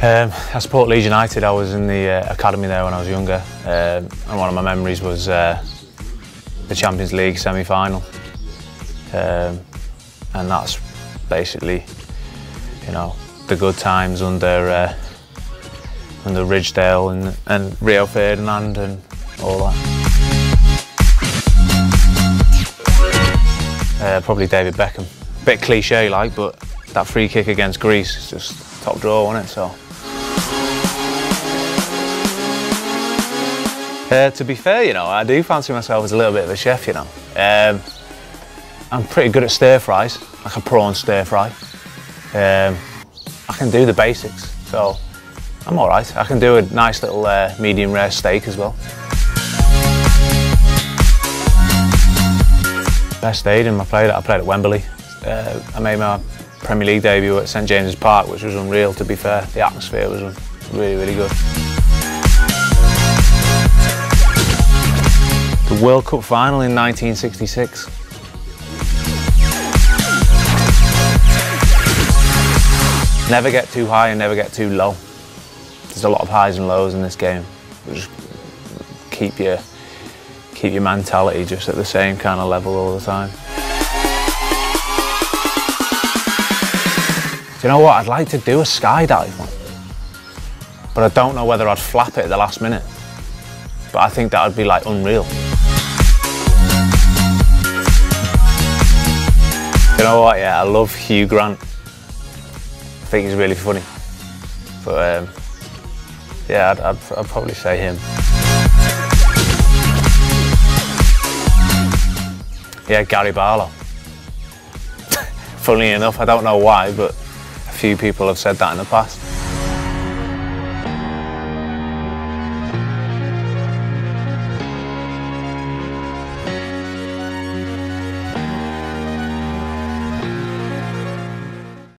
Um, I support Leeds United. I was in the uh, academy there when I was younger, um, and one of my memories was uh, the Champions League semi-final, um, and that's basically, you know, the good times under uh, under Ridsdale and, and Rio Ferdinand and all that. Uh, probably David Beckham. Bit cliche like, but that free kick against Greece is just top draw, wasn't it? So. Uh, to be fair, you know, I do fancy myself as a little bit of a chef, you know. Um, I'm pretty good at stir fries, like a prawn stir fry. Um, I can do the basics, so I'm all right. I can do a nice little uh, medium rare steak as well. Best stadium I played at, I played at Wembley. Uh, I made my Premier League debut at St James's Park, which was unreal to be fair. The atmosphere was really, really good. World Cup final in 1966. Never get too high and never get too low. There's a lot of highs and lows in this game. Just keep your keep your mentality just at the same kind of level all the time. Do you know what? I'd like to do a skydive one. But I don't know whether I'd flap it at the last minute. But I think that would be like unreal. You know what? Yeah, I love Hugh Grant. I think he's really funny. But um, yeah, I'd, I'd, I'd probably say him. Yeah, Gary Barlow. Funnily enough, I don't know why, but a few people have said that in the past.